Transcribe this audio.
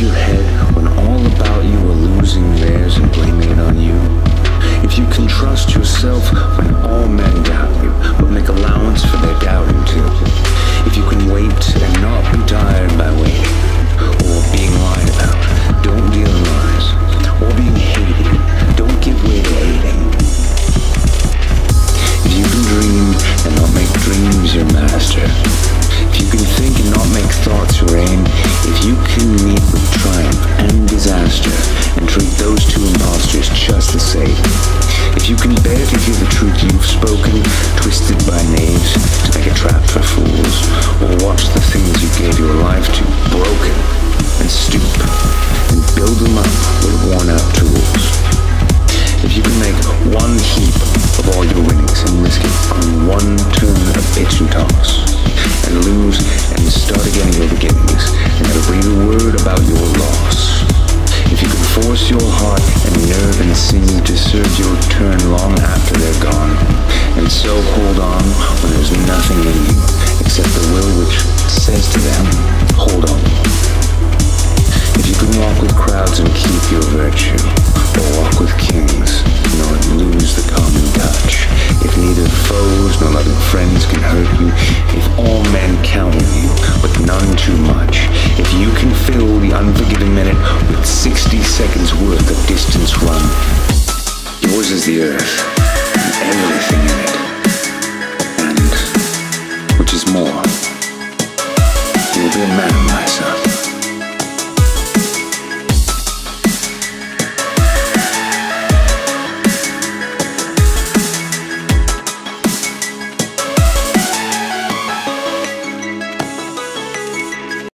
your head. and treat those two imposters just the same. If you can bear to hear the truth you've spoken, twisted by names, to make a trap sinew your turn long after they're gone, and so hold on when there's nothing in you except the will which says to them, hold on. If you can walk with crowds and keep your virtue, or walk with kings, nor lose the common touch, if neither foes nor loving friends can hurt you, if all men count on you, but none too much, if you can fill the unforgiven minute with 60 seconds the earth and everything in it, and, which is more, the real man myself.